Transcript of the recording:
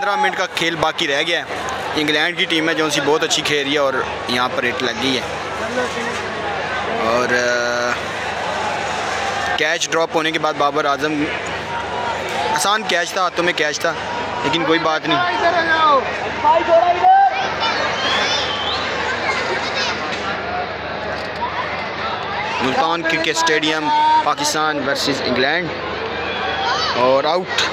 पंद्रह मिनट का खेल बाकी रह गया है। इंग्लैंड की टीम है जो सी बहुत अच्छी खेल रही है और यहाँ पर रेट लग गई है। और कैच ड्रॉप होने के बाद बाबर आज़म, आसान कैच था, हाथों में कैच था, लेकिन कोई बात नहीं। Multan cricket stadium, Pakistan versus England. और आउट